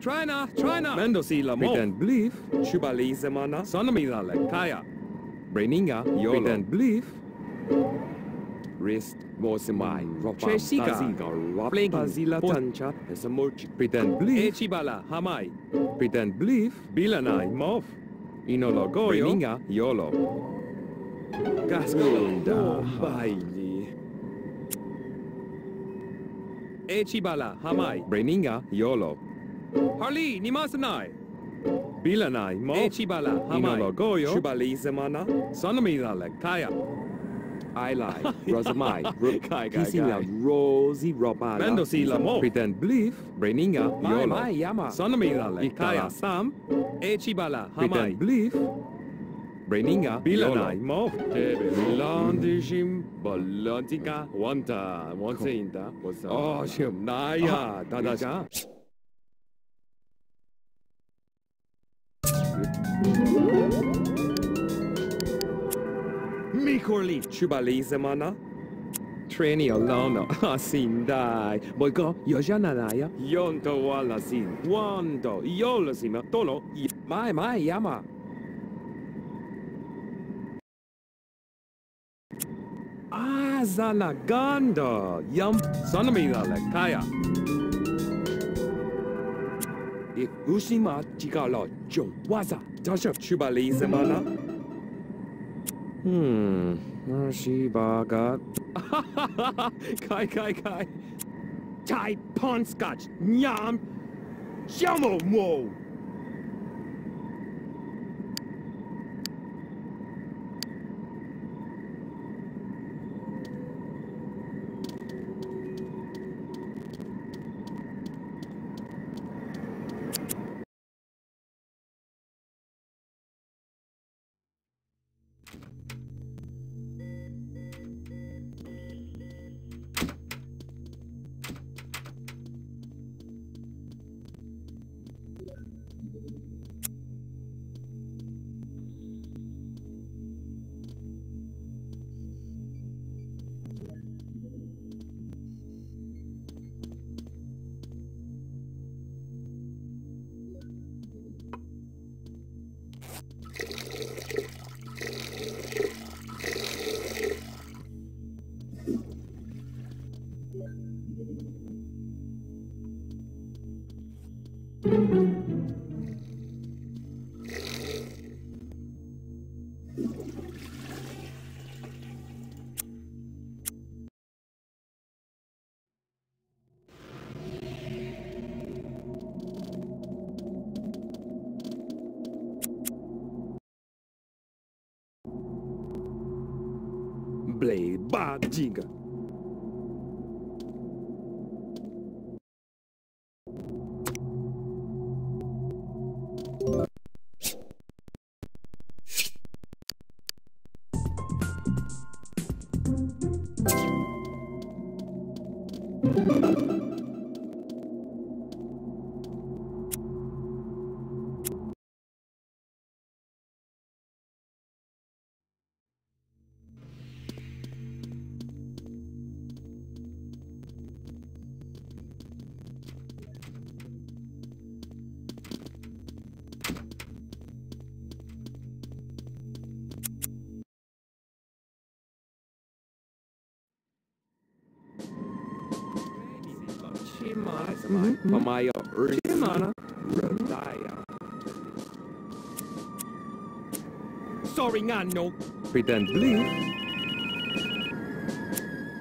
Try na, try na. Mendocila mo. Pretend belief, shubalize mana. Sonomida le kaya. Breninga, Yolo. pretend belief. Wrist, mosimai, ropa, Chesiga. taziga, Flaking. ropa, zila Pos- tancha, esamochi. Pretend belief, Echibala, hamai. pretend belief. Bilanai, mof. Inologoyo. Breninga, yolo. Gascunda, oh, baili. Echibala, hamai. Breninga, yolo. Harli, nimasanai. Bilanai, mo. Echibala, hamai. Inologoyo. Shubalize mana. Sonomida le kaya. Ailai, Rosamai, Kai, kai, Kissing la kai. Rosie Robala. Mendocila mo. Pretend belief, Breninga, Yola, yama. Sonomida le kaya. Sam, Echibala, hamai. pretend belief. Breninga, Bilanai, mo. Landishim, Balantika, Wanta. Oh, Shim, Naya, ah, Dada. Mikorli. Shubalize mana. Treni alona, asindai. Boyko, yojananaya. Yonto wala sin. Wando, yola sima, tono. Mai, mai, yama. Azana ganda. Yum. Sonomida ucima 提了九哇塞大小区巴黎怎么了嗯二十八个哈开开开 typeon scotch 娘小某某 Beyblade, Badinga. Pamayo, Chimana, Rodaya. Sorry, ngano. Pretend.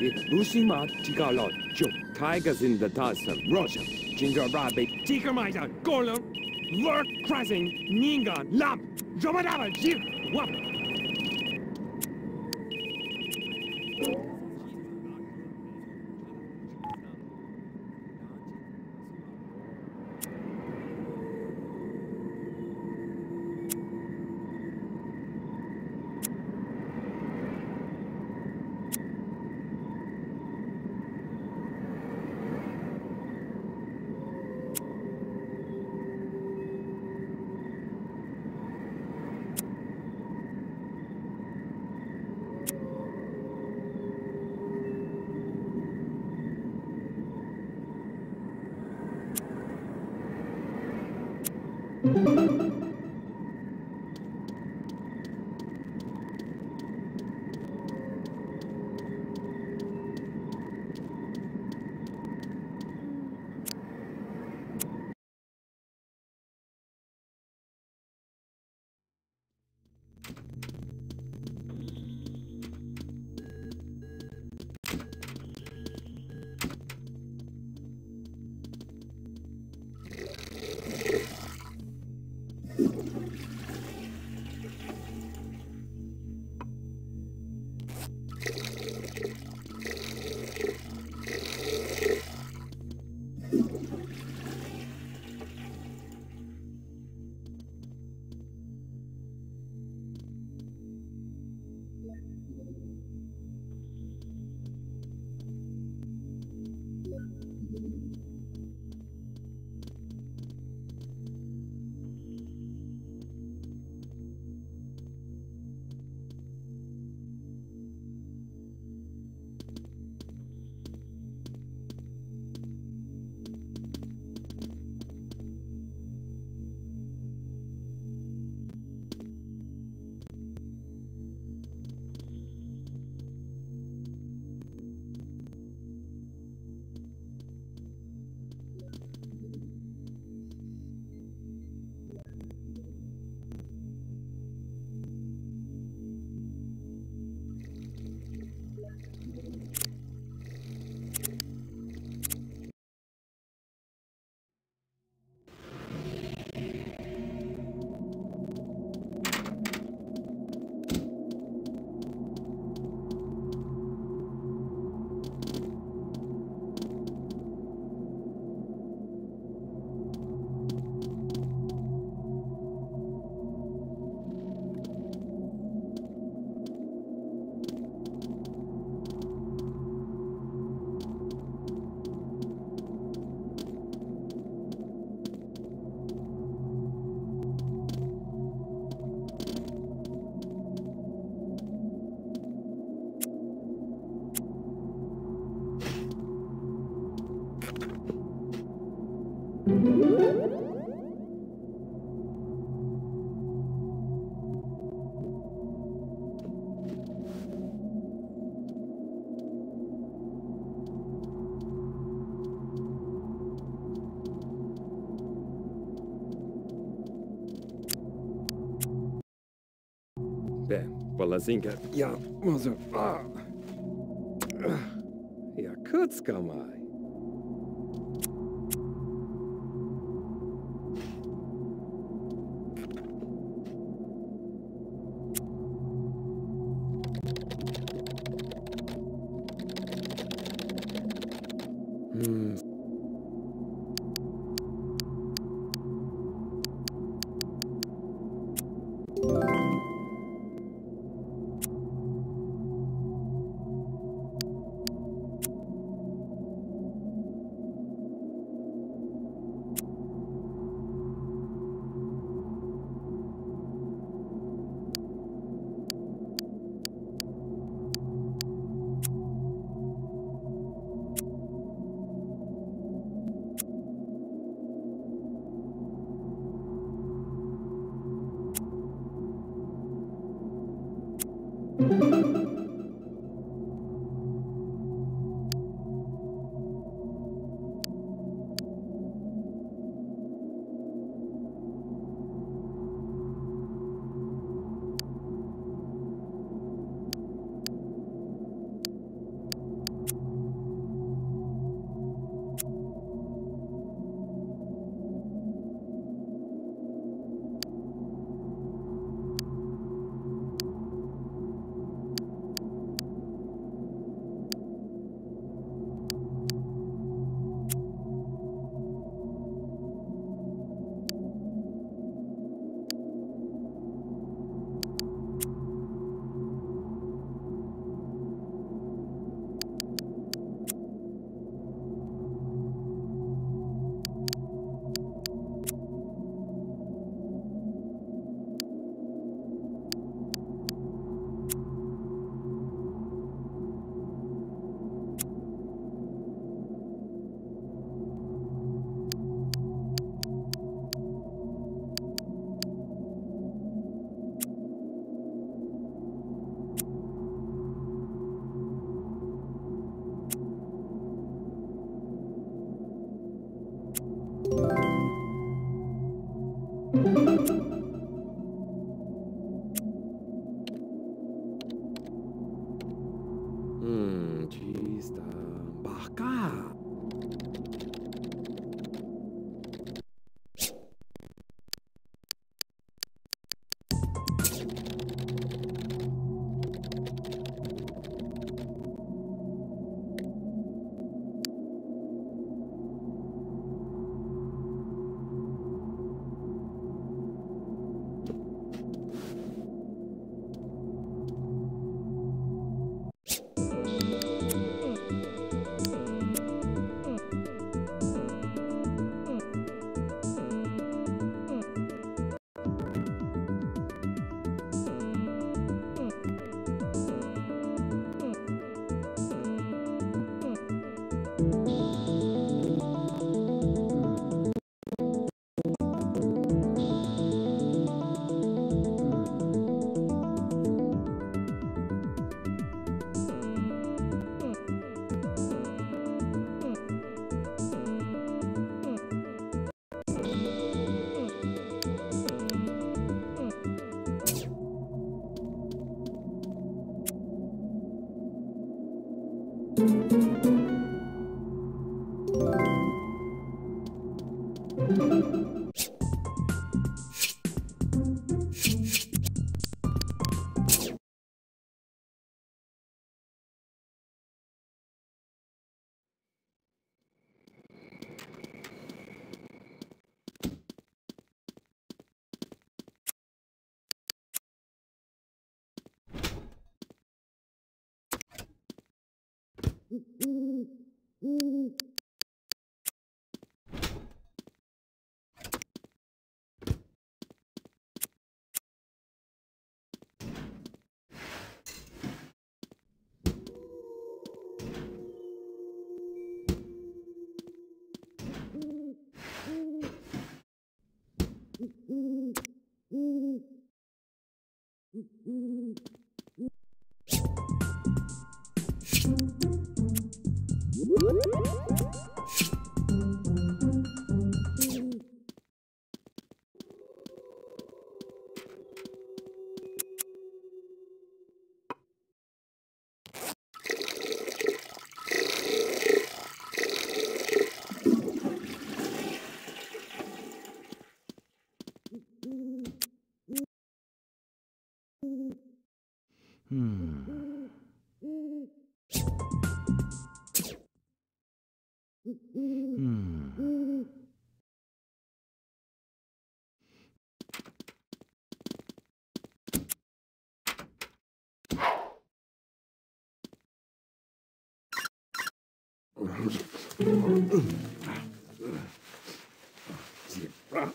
If Ushima Chikalo, Jo, Tigers in the Tasa, Russia, Ginger Rabbit, Tiker Maida, Gorlo, Lurk Crossing, Ninga, Lam, Jomadava, Jim, Wap. De, Palazinka, ja może... A. Ja kucka maj. Hmm. Ci fa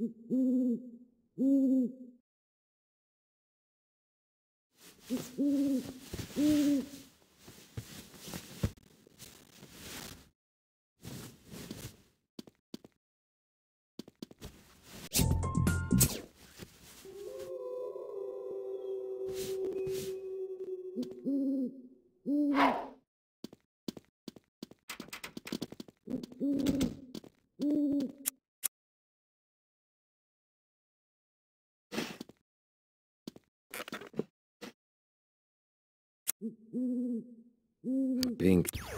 Mm-hmm. Pink.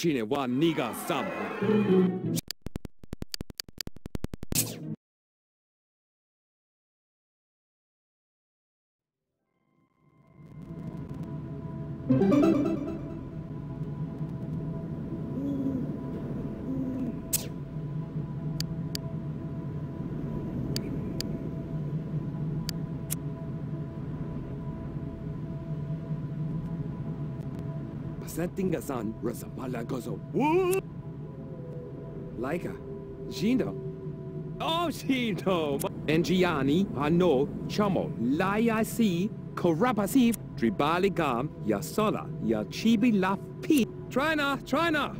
ချင်းဝါနီကစပ် gozo. What? Laika. Gino. Oh, Gino. Engiani, Ano, Chamo, Layasi, Korapasi, Tribaligam, Yasola, Yachibi La Pi. Try na, try na.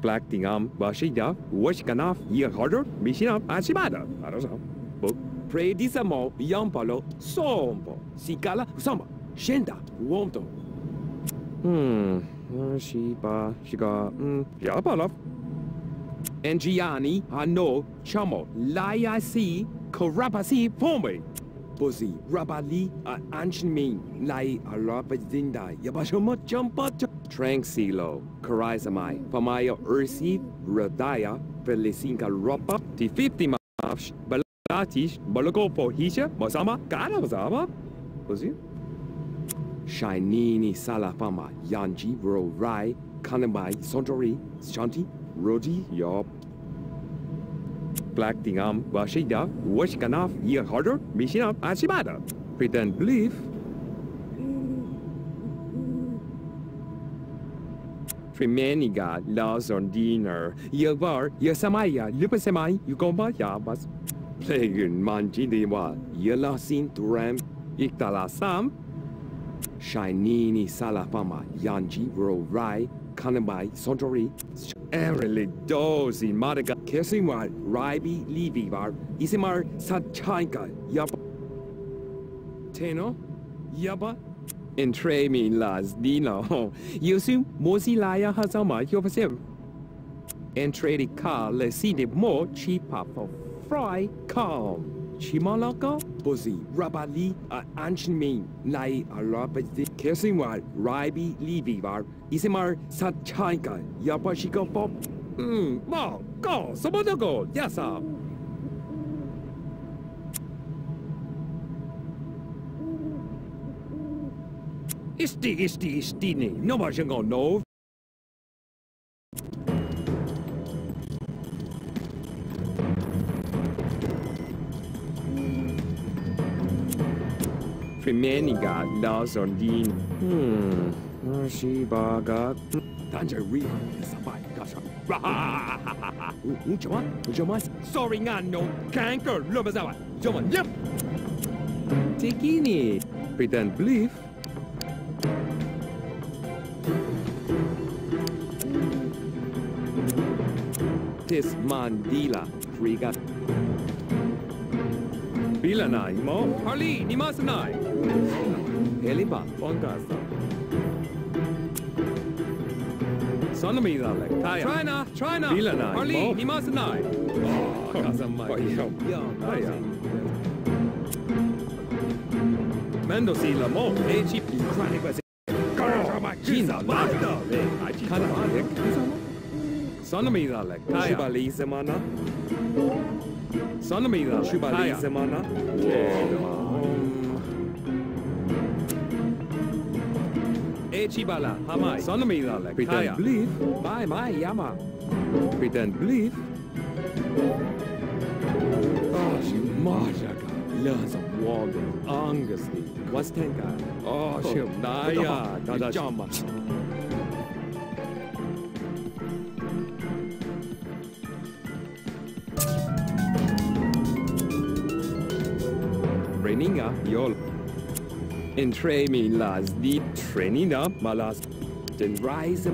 Black Dingam, Bashida, Washkanaf, Yaharder, Mishina, Ashimada. I don't know. Book. Predisamo, Yampalo, Sombo, Sikala, Samba, Shenda, Wonto. Hmm, Shiba, Shiga, hmm, Yapalov. Engiani, Ano, Chamo, Layasi, Korapasi, Pombe. Buzi, Rabali, Anchmin, Lai, Arabazinda, Yabashoma, Jumpa, Tranxilo, Karizamai, Pamayo, Ursi, Radaya, Felicinka, Ropa, T50 Mafsh, Balatish, Bologopo, Hisha, Mosama, Karamazama. Buzi? Shinini Salapama, Yanji, Ro Rai, Kanamai, Sontori, Shanti, Rodi, Yop. Black Dingam, Washida, Washkanaf, Year Harder, Mishinaf, Ashimada. Pretend believe. On Dinner, Yavar, Yasamaya, Lupasemai, Yugomba, Yabas. Plagun Manjiniwa, Yalasin Duram, Iktala Sam. Shinini Salapama, Yanji, Rai, Kanamai, Sontori, Erili Dozi, Madaga, Kesimar, Raibi, Livivar, Isimar, Satchanka, Yapa. Teno, Yapa. Entre mi las dino. Yusu, Mosilaya Hazama, Yovasim. Entre di ka le sine mo chi papo fry calm. Chimalaka, Buzi, Rabali, Anchmin, Lai, Arabadi, Kesimar, Raibi, Livivar, Isimar, Satchanka, Yapashika Pop. Hmm, ma, go, Sabodago, Yasa. Isti, isti, istini, no mashango no. Trimeniga, Lazondin. Hmm, Shibaga. Tangerine, Sabai, Gasha. Uchama, Uchama, sorry, no, canker, Lubazawa, Joma, yep. Tikini, pretend believe. Tis Mandila, Frigat. Bilanai mo, Harli, Nimasanai. Heliba, Fongasa. Sonamida lek, Kaya. Try na, try na. Bilanai mo. Harli, Nimasanai. Oh, oh Kasamai. Yo, Kaya. Mendocila mo, Echi, Ukraine, Basi. Gina, Lada, Kana, Sonamida lek, Kaya. Shibali Semana. Sonomida, Shubali Kaya. Zamana. Echibala, Hamai. Sonomida, Kaya. Pretend believe. Bye, my Yama. Pretend believe. Oh, she Majaga. Laza Waga. Angusni. What's Tenka? Oh, she oh. Naya. Oh. Dada- Jama. Traininga, ah. yol. Entre mi las di traininga malas den rise.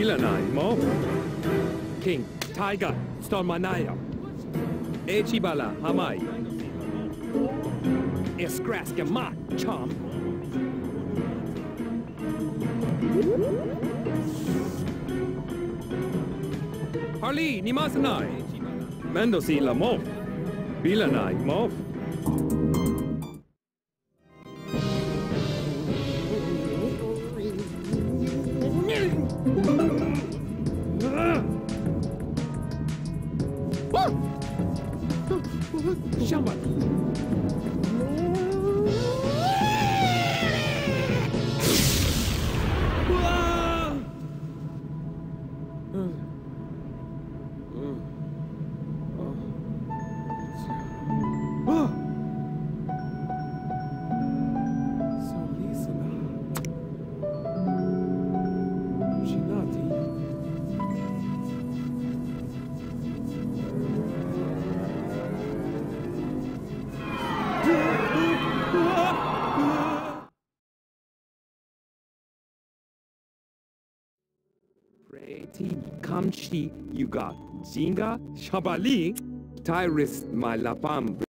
Vilanai, Mo. King, Tiger, Stormanaya. Echibala, Hamai. Eskraska, Ma, Chom. Harley, Nimasanai. Mendosi, La Mo. Vilanai, Mo. Kamchi, you got Jinga, Shabali, Tyrus, my lapam.